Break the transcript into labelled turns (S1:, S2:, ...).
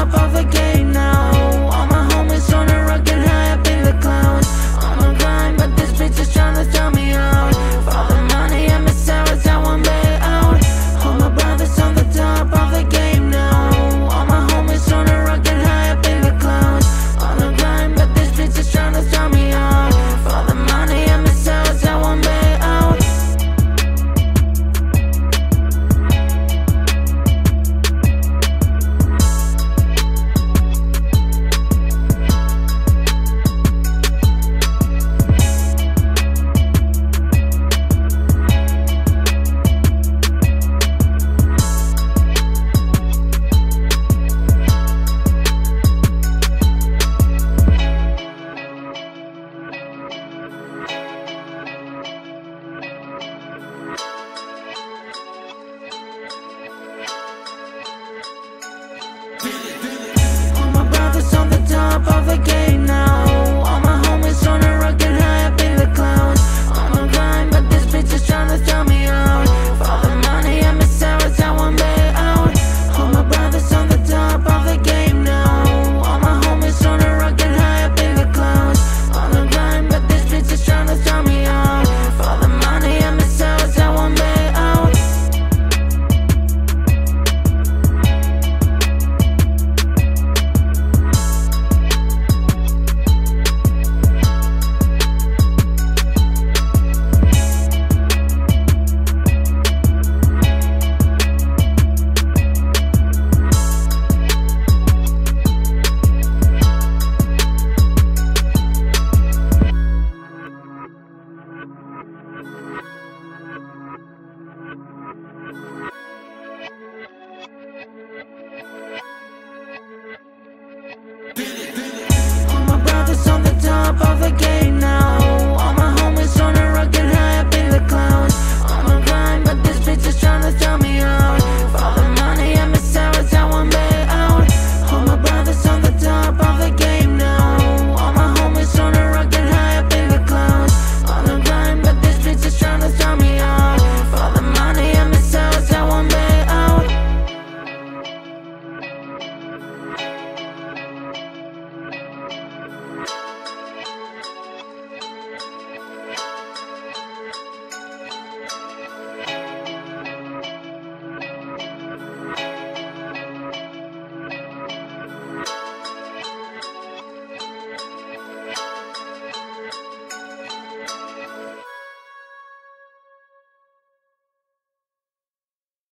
S1: top of the game. Top of the game